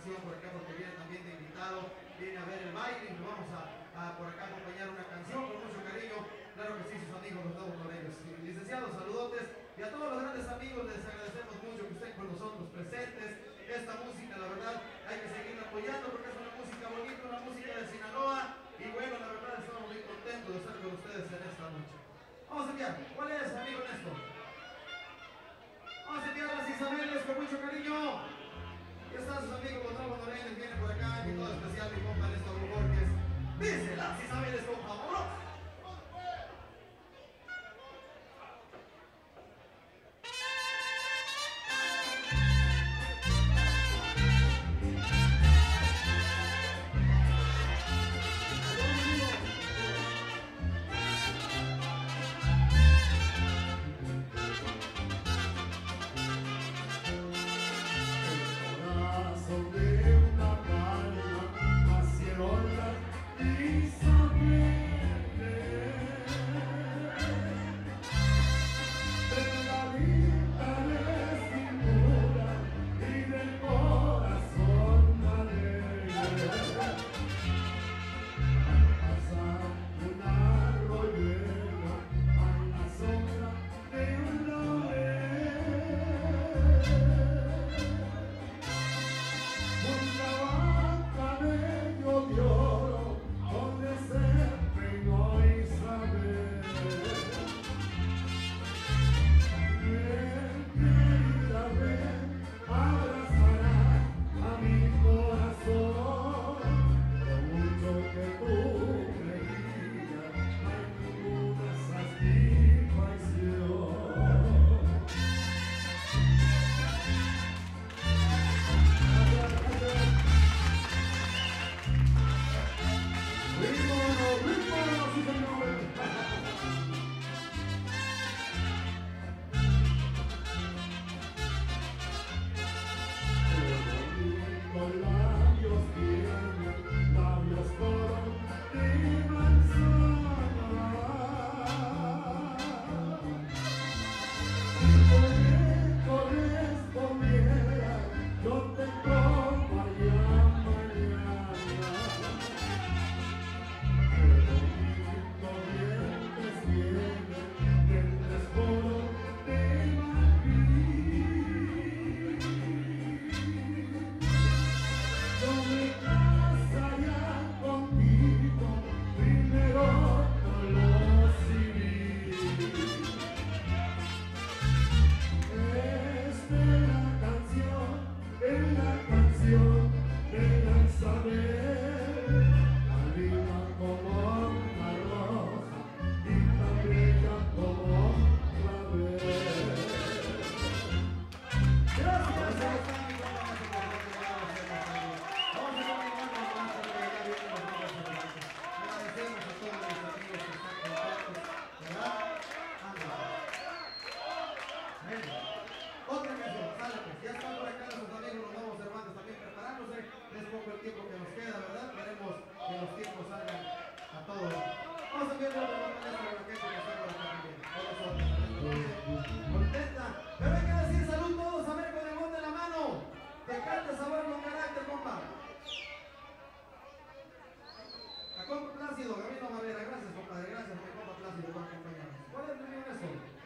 por acá porque viene también de invitado, viene a ver el baile y nos vamos a, por acá acompañar una canción con mucho cariño. Claro que sí, sus amigos, los todos con ellos. Licenciados, saludotes y a todos los grandes amigos Plácido, Gabino gracias compadre, gracias mi Plácido por acompañarnos. ¿Cuál es el?